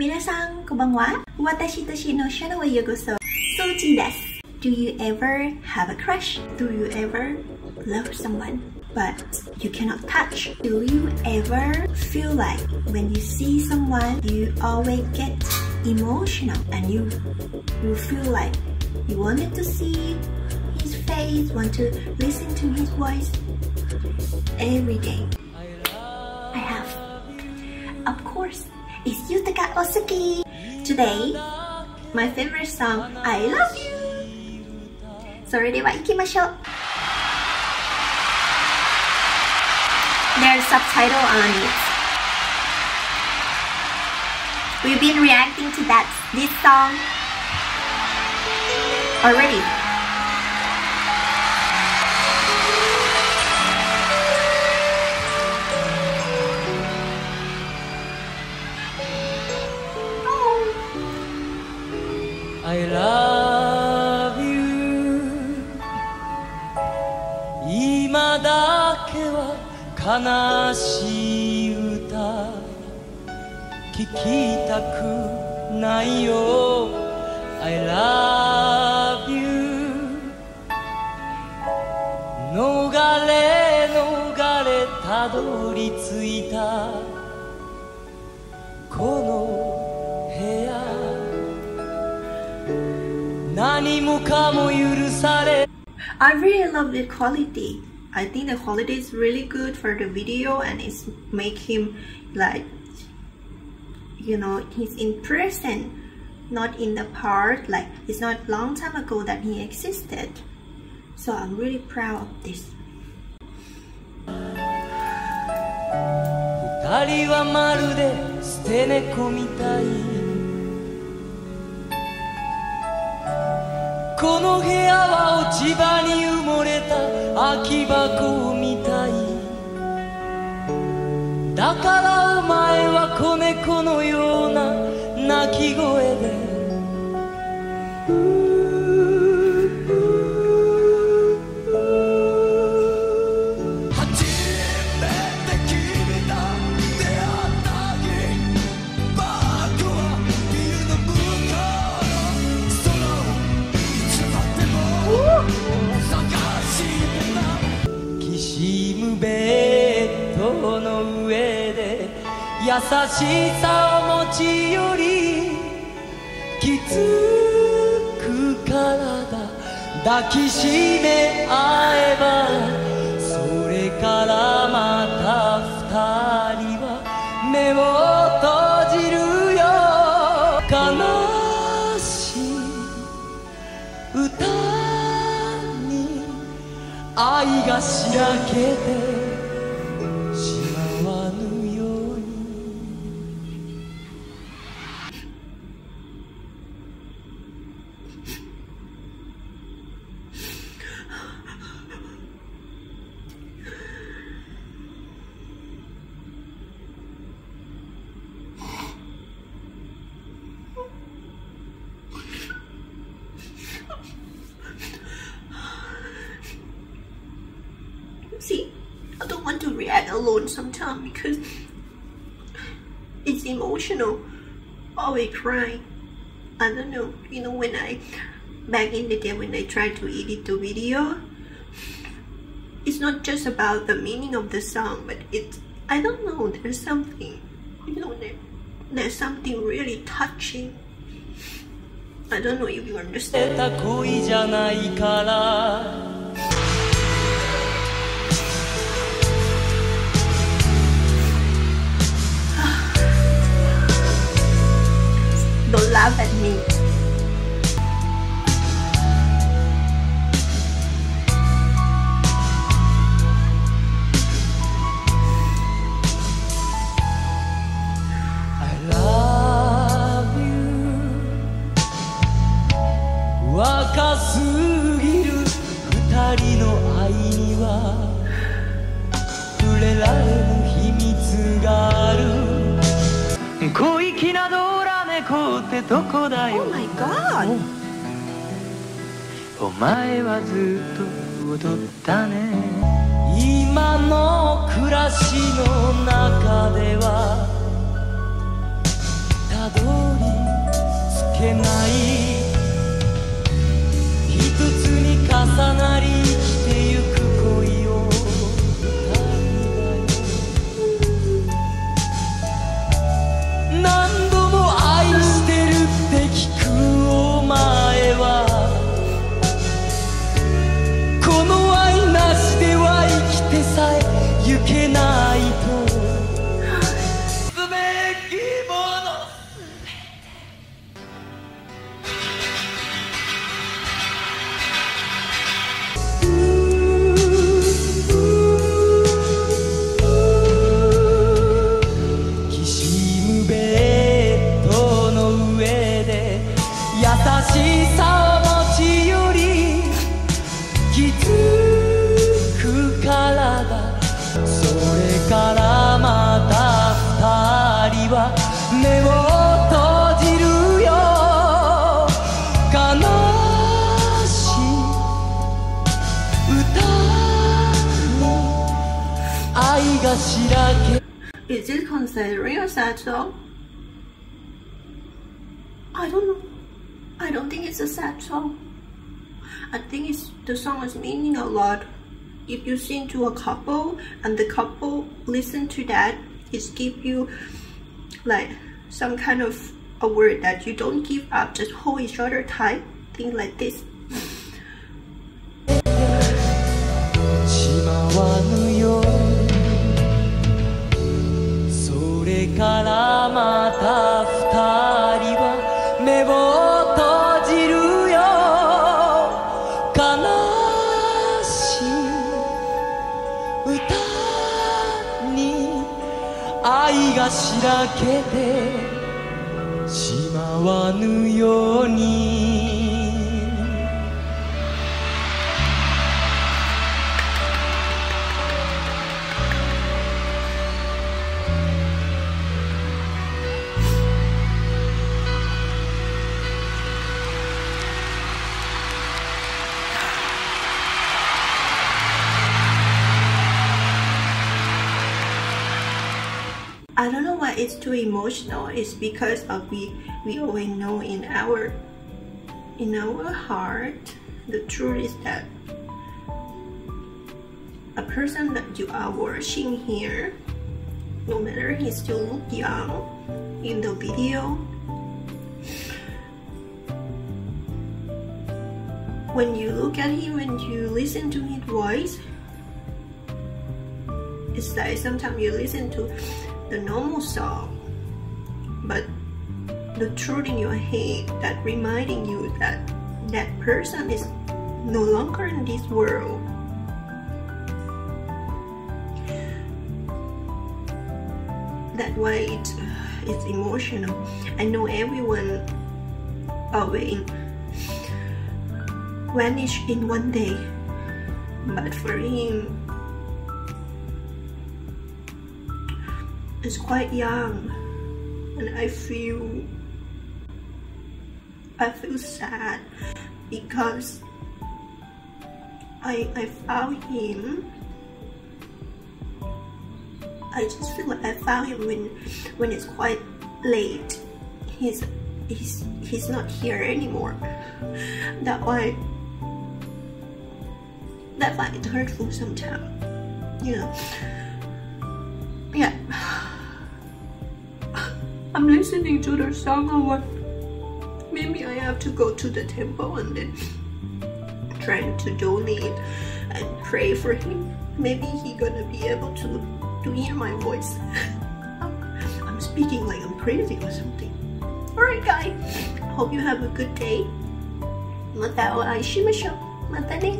Minasan konbanwa. Watashi to Shinosha no Yogoso. Sujy desu. Do you ever have a crush? Do you ever love someone but you cannot touch? Do you ever feel like when you see someone you always get emotional and you you feel like you wanted to see always want to listen to his voice every day. I have. Of course, it's Yutaka Ozaki. Today, my favorite song, I Love You. So ready, waiki macho. There's subtitle on it. We've been reacting to that this song already. I love you. 今だけは悲しい歌聞きたくないよ。I love you. 逃れ逃れたどり着いた。この I really love the quality I think the quality is really good for the video and it's make him like you know he's in present not in the part like it's not long time ago that he existed so I'm really proud of this 二人はまるで捨て猫みたい この部屋は落ち葉に埋もれた空き箱みたい。だからお前は子猫のような鳴き声しさを持ちよりきつく体抱きしめ合えばそれからまた二人は目を閉じるよ。悲しい歌に愛がしらけて alone sometimes because it's emotional. Always cry. I don't know, you know, when I, back in the day when I tried to edit the video, it's not just about the meaning of the song, but it's, I don't know, there's something, you know, there, there's something really touching. I don't know if you understand. laugh at me. 若すぎる二人の愛には触れられぬ秘密がある。小粋などってどこだよ、oh、お前はずっと踊ったね。今の Is it considered a sad song? I don't know. I don't think it's a sad song. I think it's the song is meaning a lot. If you sing to a couple and the couple listen to that, it give you like some kind of a word that you don't give up, just hold each other tight, things like this. れからまた二人は目を閉じるよ。悲しい歌に愛がしらけてしまわぬように。I don't know why it's too emotional. It's because of we we always know in our in our heart the truth is that a person that you are watching here, no matter he still look young in the video, when you look at him and you listen to his voice, it's like sometimes you listen to the normal song, but the truth in your head that reminding you that that person is no longer in this world. That way it, it's emotional. I know everyone away vanish in one day, but for him is quite young and I feel I feel sad because I I found him. I just feel like I found him when when it's quite late. He's he's he's not here anymore. That why that why it's hurtful sometimes you know. Yeah I'm listening to the song or what maybe I have to go to the temple and then trying to donate and pray for him maybe he gonna be able to to hear my voice I'm speaking like I'm crazy or something alright guys hope you have a good day またお会いしましょうまたね